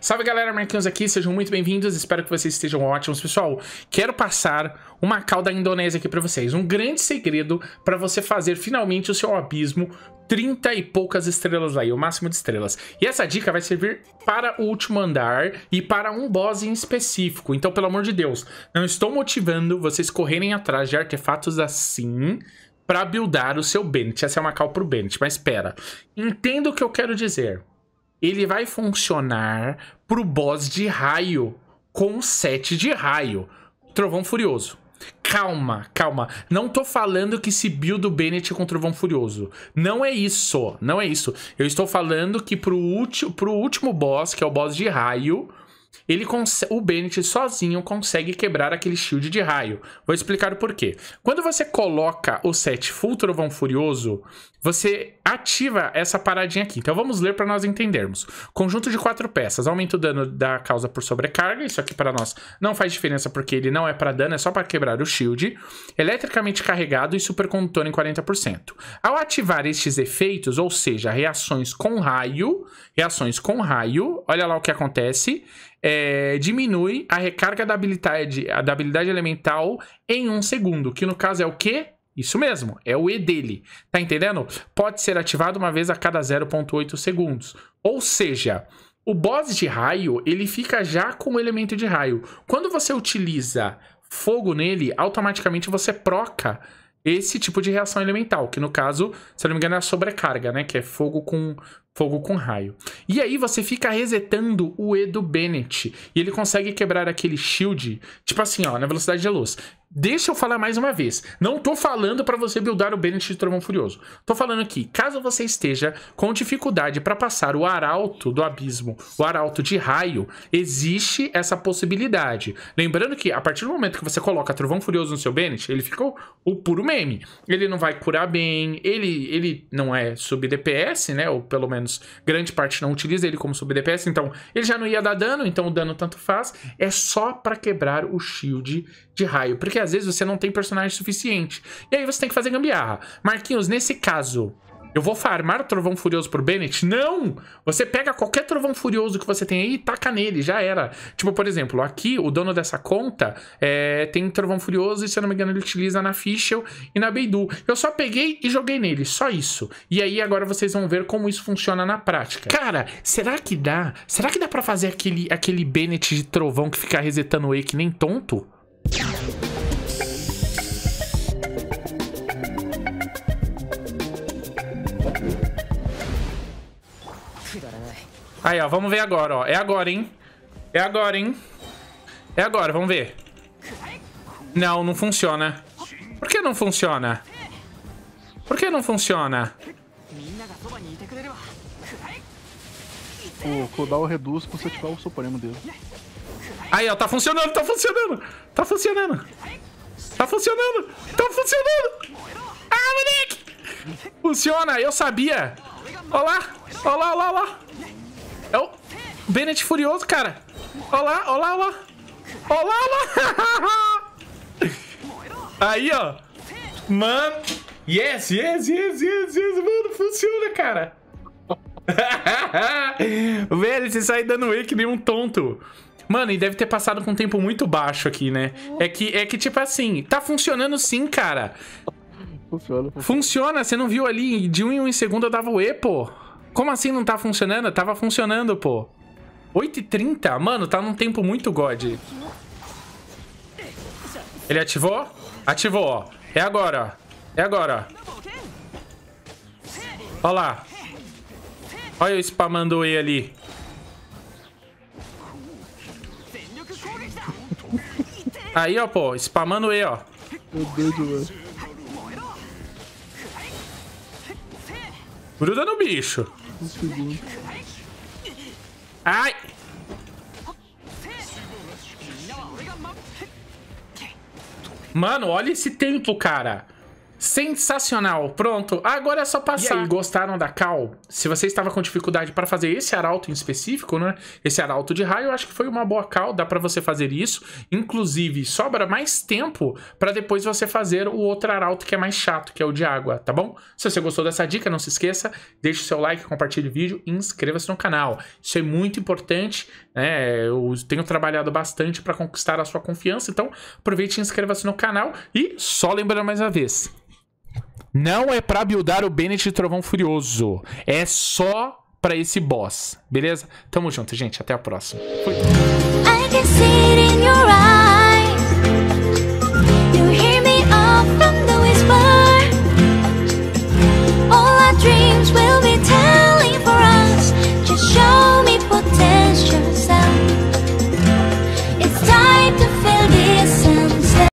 Salve galera, Marquinhos aqui, sejam muito bem-vindos, espero que vocês estejam ótimos. Pessoal, quero passar uma cal da Indonésia aqui pra vocês, um grande segredo pra você fazer finalmente o seu abismo 30 e poucas estrelas aí, o máximo de estrelas. E essa dica vai servir para o último andar e para um boss em específico, então pelo amor de Deus, não estou motivando vocês correrem atrás de artefatos assim para buildar o seu Bennett. Essa é uma cal pro Bennett, mas espera, entenda o que eu quero dizer ele vai funcionar pro boss de raio com 7 de raio. Trovão Furioso. Calma, calma. Não tô falando que se build o Bennett com Trovão Furioso. Não é isso, não é isso. Eu estou falando que pro, pro último boss, que é o boss de raio, ele o Bennett sozinho consegue quebrar aquele shield de raio. Vou explicar o porquê. Quando você coloca o set Full Trovão Furioso, você ativa essa paradinha aqui. Então vamos ler para nós entendermos. Conjunto de quatro peças. Aumenta o dano da causa por sobrecarga. Isso aqui para nós não faz diferença porque ele não é para dano, é só para quebrar o shield. Eletricamente carregado e supercondutor em 40%. Ao ativar estes efeitos, ou seja, reações com raio, reações com raio, olha lá o que acontece. É, diminui a recarga da habilidade, da habilidade elemental em um segundo, que no caso é o quê? Isso mesmo, é o E dele. Tá entendendo? Pode ser ativado uma vez a cada 0.8 segundos. Ou seja, o boss de raio, ele fica já com o elemento de raio. Quando você utiliza fogo nele, automaticamente você proca esse tipo de reação elemental, que no caso, se não me engano, é a sobrecarga, né? Que é fogo com fogo com raio. E aí você fica resetando o E do Bennett. E ele consegue quebrar aquele shield, tipo assim, ó, na velocidade da luz. Deixa eu falar mais uma vez. Não tô falando para você buildar o Bennett de Trovão Furioso. Tô falando aqui, caso você esteja com dificuldade para passar o arauto do abismo, o arauto de raio, existe essa possibilidade. Lembrando que a partir do momento que você coloca Trovão Furioso no seu Bennett, ele fica o, o puro meme. Ele não vai curar bem, ele, ele não é sub DPS, né? Ou pelo menos grande parte não utiliza ele como sub DPS, então ele já não ia dar dano, então o dano tanto faz. É só para quebrar o shield de raio, porque às vezes você não tem personagem suficiente. E aí você tem que fazer gambiarra. Marquinhos, nesse caso, eu vou farmar o Trovão Furioso pro Bennett? Não! Você pega qualquer Trovão Furioso que você tem aí e taca nele, já era. Tipo, por exemplo, aqui o dono dessa conta é, tem Trovão Furioso e, se eu não me engano, ele utiliza na Fischl e na Beidou. Eu só peguei e joguei nele, só isso. E aí agora vocês vão ver como isso funciona na prática. Cara, será que dá? Será que dá pra fazer aquele, aquele Bennett de Trovão que fica resetando E que nem tonto? Aí, ó, vamos ver agora, ó. É agora, hein? É agora, hein? É agora, vamos ver. Não, não funciona. Por que não funciona? Por que não funciona? O cooldown reduz quando você ativar o supremo dele. Aí, ó, tá funcionando, tá funcionando. Tá funcionando. Tá funcionando. Tá funcionando. Ah, moleque. Funciona, eu sabia. Olha lá. Olha lá, olha lá. É o Bennett Furioso, cara. Olha lá, olha lá. Olha lá, olha lá. Aí, ó. Mano. Yes, yes, yes, yes, yes. Mano, funciona, cara. Velho, você sai dando E que nem um tonto. Mano, e deve ter passado com um tempo muito baixo aqui, né? É que, é que tipo assim, tá funcionando sim, cara. Funciona, funciona. Você não viu ali? De um em um segundo eu dava o E, pô. Como assim não tá funcionando? Tava funcionando, pô. 8h30? Mano, tá num tempo muito god. Ele ativou? Ativou, ó. É agora, ó. É agora, ó. Ó lá. Olha eu spamando o E ali. Aí, ó, pô. Spamando o E, ó. Meu Deus, mano. Gruda no bicho. Ai! Mano, olha esse tempo, cara. Sensacional, pronto. Agora é só passar. E aí, gostaram da cal? Se você estava com dificuldade para fazer esse arauto em específico, né? Esse arauto de raio, eu acho que foi uma boa cal, dá para você fazer isso. Inclusive, sobra mais tempo para depois você fazer o outro arauto que é mais chato, que é o de água, tá bom? Se você gostou dessa dica, não se esqueça, deixe o seu like, compartilhe o vídeo e inscreva-se no canal. Isso é muito importante, né? Eu tenho trabalhado bastante para conquistar a sua confiança, então aproveite e inscreva-se no canal. E só lembrando mais uma vez, não é pra buildar o Bennett de Trovão Furioso. É só pra esse boss, beleza? Tamo junto, gente. Até a próxima. Fui.